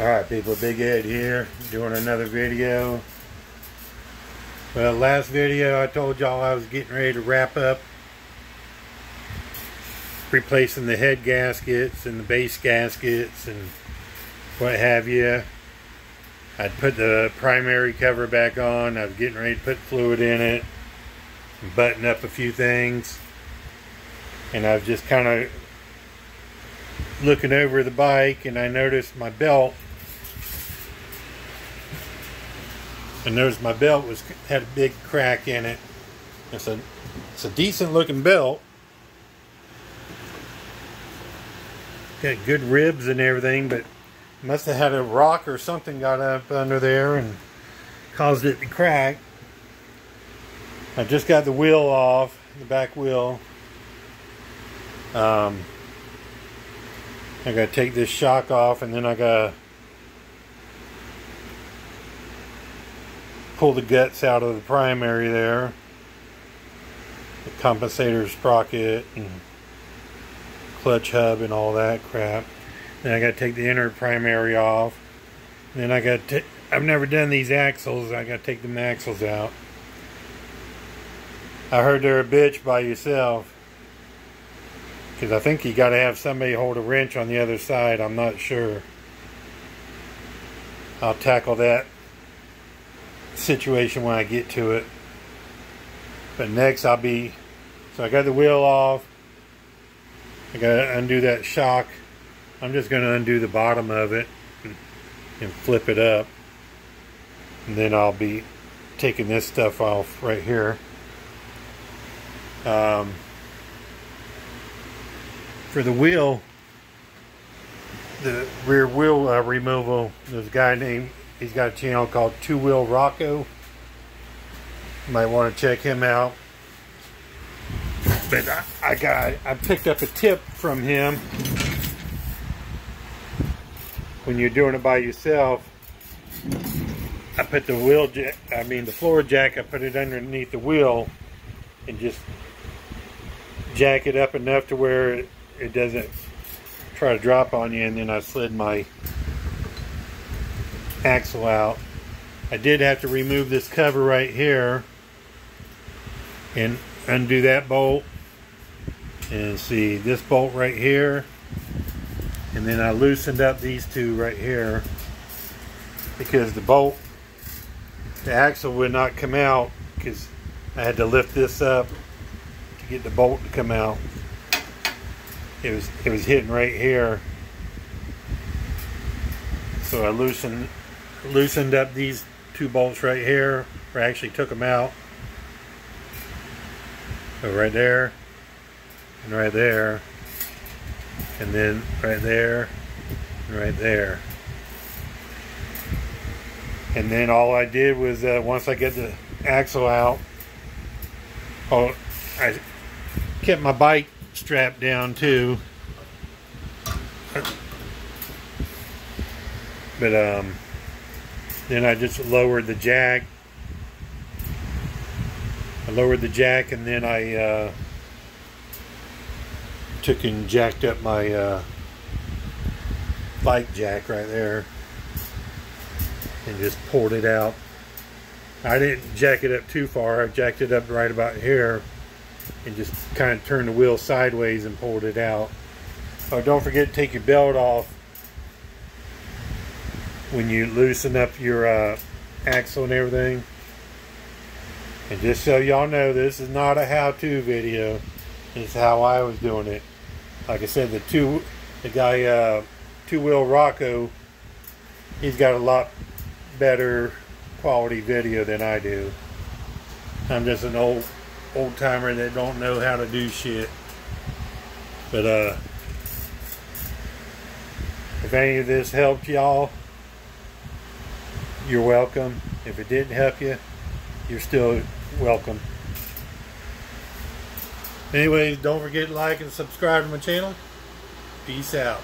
Alright people, Big Ed here, doing another video. Well, last video I told y'all I was getting ready to wrap up replacing the head gaskets and the base gaskets and what have you. I'd put the primary cover back on, I was getting ready to put fluid in it, button up a few things, and I was just kind of looking over the bike and I noticed my belt and there's my belt was had a big crack in it. It's a it's a decent looking belt. Got good ribs and everything, but must have had a rock or something got up under there and caused it to crack. I just got the wheel off, the back wheel. Um, I gotta take this shock off and then I gotta pull the guts out of the primary there. The compensator sprocket and clutch hub and all that crap. Then I got to take the inner primary off. Then I got to, I've never done these axles. I got to take the axles out. I heard they're a bitch by yourself. Because I think you got to have somebody hold a wrench on the other side. I'm not sure. I'll tackle that situation when I get to it. But next I'll be, so I got the wheel off. I got to undo that shock. I'm just going to undo the bottom of it and flip it up. And then I'll be taking this stuff off right here. Um, for the wheel, the rear wheel uh, removal, there's a guy named He's got a channel called Two Wheel Rocco. You might want to check him out. But I, I got I picked up a tip from him. When you're doing it by yourself, I put the wheel jack, I mean the floor jack, I put it underneath the wheel and just jack it up enough to where it, it doesn't try to drop on you and then I slid my axle out. I did have to remove this cover right here and undo that bolt and see this bolt right here. And then I loosened up these two right here because the bolt the axle would not come out because I had to lift this up to get the bolt to come out. It was it was hitting right here. So I loosened loosened up these two bolts right here, or actually took them out. So right there, and right there, and then right there, and right there. And then all I did was, uh, once I get the axle out, oh, I kept my bike strapped down too. But, um, then I just lowered the jack. I lowered the jack and then I uh, took and jacked up my uh, bike jack right there and just pulled it out. I didn't jack it up too far. I jacked it up right about here and just kind of turned the wheel sideways and pulled it out. Oh, don't forget to take your belt off when you loosen up your uh, axle and everything. And just so y'all know, this is not a how-to video. It's how I was doing it. Like I said, the two, the guy, uh, two-wheel Rocco, he's got a lot better quality video than I do. I'm just an old old timer that don't know how to do shit. But uh, if any of this helped y'all, you're welcome. If it didn't help you, you're still welcome. Anyways, don't forget to like and subscribe to my channel. Peace out.